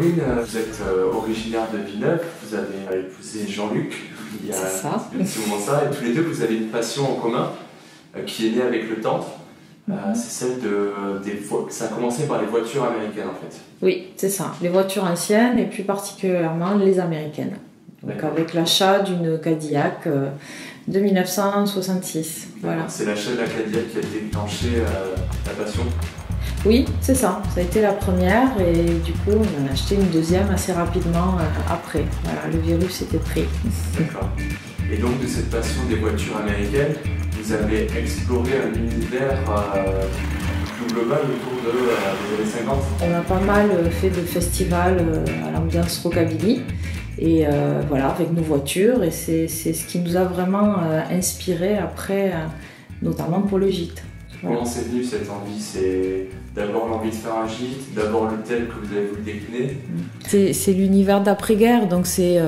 Vous êtes originaire de Villeneuve, vous avez épousé Jean-Luc il y a ça. un petit moment ça, et tous les deux vous avez une passion en commun qui est née avec le temps. Mhm. c'est celle de, des ça a commencé par les voitures américaines en fait. Oui, c'est ça, les voitures anciennes et plus particulièrement les américaines. Donc avec l'achat d'une Cadillac de 1966. Voilà. C'est l'achat de la Cadillac qui a déclenché euh, la passion? Oui, c'est ça. Ça a été la première et du coup on a acheté une deuxième assez rapidement euh, après. Voilà, le virus était pris. D'accord. Et donc de cette passion des voitures américaines, vous avez exploré un univers euh, plus global autour de, des années 50 On a pas mal fait de festivals à l'ambiance rockabilly et euh, voilà, avec nos voitures. Et c'est ce qui nous a vraiment euh, inspiré après, euh, notamment pour le gîte. Comment c'est venu cette envie C'est d'abord l'envie de faire un gîte, d'abord le thème que vous avez voulu décliner C'est l'univers d'après-guerre, donc c'est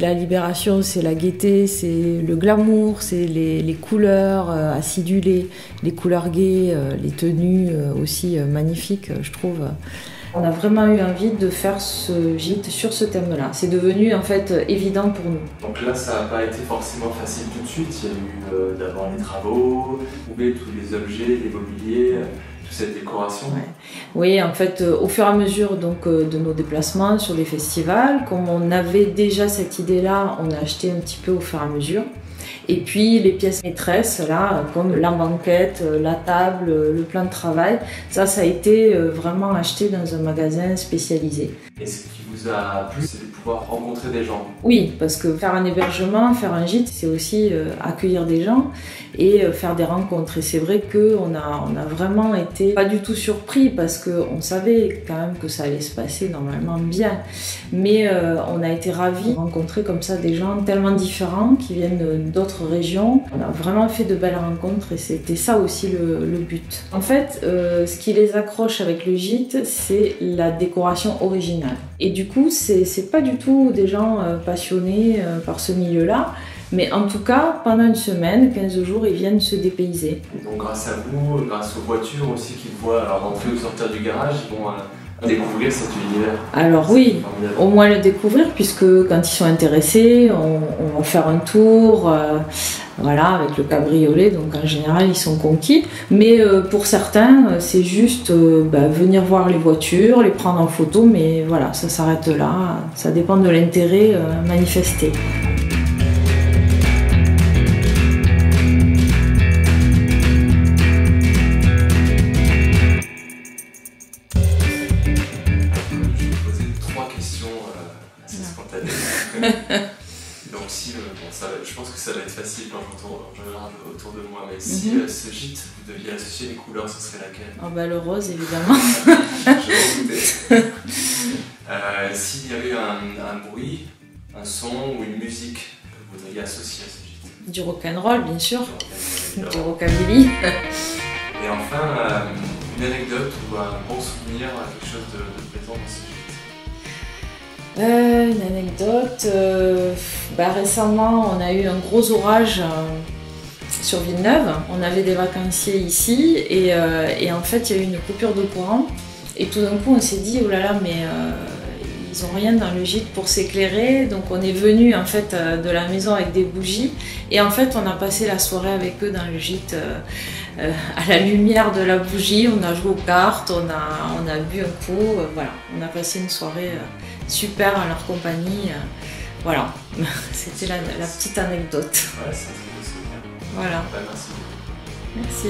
la libération, c'est la gaieté, c'est le glamour, c'est les, les, couleurs acidulées, les couleurs gaies, les tenues aussi magnifiques, je trouve. On a vraiment eu envie de faire ce gîte sur ce thème-là. C'est devenu en fait évident pour nous. Donc là, ça n'a pas été forcément facile tout de suite. Il y a eu euh, d'abord les travaux, trouver tous les objets, les mobiliers euh, toute cette décoration Oui, en fait, euh, au fur et à mesure donc, de nos déplacements sur des festivals, comme on avait déjà cette idée-là, on a acheté un petit peu au fur et à mesure. Et puis les pièces maîtresses, là, comme la banquette, la table, le plan de travail, ça, ça a été euh, vraiment acheté dans un magasin spécialisé. Vous a c'est de pouvoir rencontrer des gens Oui, parce que faire un hébergement, faire un gîte, c'est aussi accueillir des gens et faire des rencontres. Et c'est vrai qu'on a, on a vraiment été pas du tout surpris parce qu'on savait quand même que ça allait se passer normalement bien. Mais on a été ravis de rencontrer comme ça des gens tellement différents qui viennent d'autres régions. On a vraiment fait de belles rencontres et c'était ça aussi le, but. En fait, euh, ce qui les accroche avec le gîte, c'est la décoration originale. Et du coup, c'est pas du tout des gens euh, passionnés euh, par ce milieu-là. Mais en tout cas, pendant une semaine, 15 jours, ils viennent se dépayser. donc grâce à vous, grâce aux voitures aussi qu'ils voient rentrer ou sortir du garage, ils vont découvrir cet univers. Alors oui, au moins le découvrir, puisque quand ils sont intéressés, on, va faire un tour, euh, voilà, avec le cabriolet, donc en général ils sont conquis. Mais euh, pour certains, euh, c'est juste bah, venir voir les voitures, les prendre en photo, mais voilà, ça s'arrête là, ça dépend de l'intérêt manifesté. Donc si, euh, bon, ça, je pense que ça va être facile quand je regarde autour de moi, mais si mhm. euh, ce gîte, vous deviez associer les couleurs, ce serait laquelle? Oh bah, Le rose, évidemment. je euh, S'il y avait un, un, bruit, un son ou une musique que vous voudriez associer à ce gîte? Du rock'n'roll, bien sûr. Du rockabilly. Et enfin, une anecdote ou un bon souvenir, quelque chose de, de plaisant dans ce gîte? Euh, une anecdote. Euh, bah, récemment, on a eu un gros orage euh, sur Villeneuve. On avait des vacanciers ici et, en fait, il y a eu une coupure de courant. Et tout d'un coup, on s'est dit, oh là là, mais ils n'ont rien dans le gîte pour s'éclairer. Donc, on est venu en fait de la maison avec des bougies. Et en fait, on a passé la soirée avec eux dans le gîte. à la lumière de la bougie, on a joué aux cartes, on a, on a bu un coup, voilà, on a passé une soirée super à leur compagnie. Euh, voilà, c'était la, petite anecdote. Ouais, Voilà. Merci.